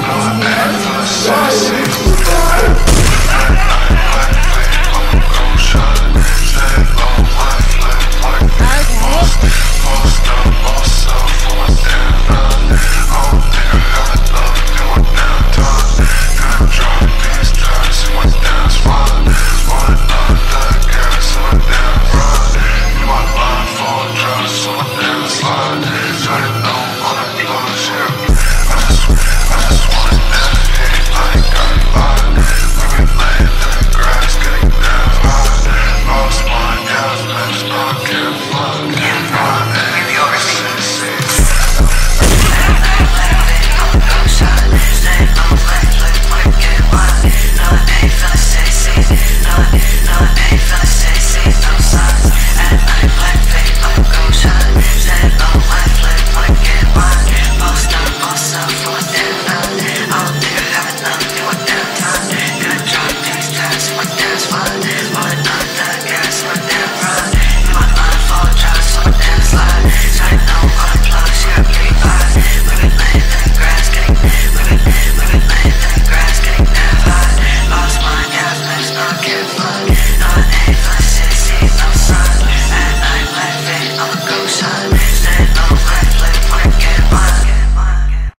fucking